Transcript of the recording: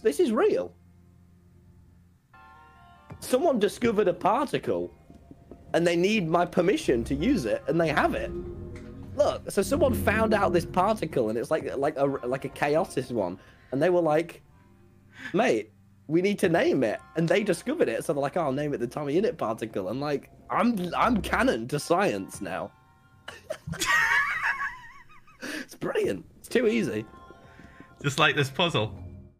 This is real. Someone discovered a particle, and they need my permission to use it, and they have it. Look, so someone found out this particle, and it's like like a like a chaotic one, and they were like, "Mate, we need to name it," and they discovered it. So they're like, "Oh, I'll name it the Tommy Innit particle." And like, I'm I'm canon to science now. it's brilliant. It's too easy. Just like this puzzle.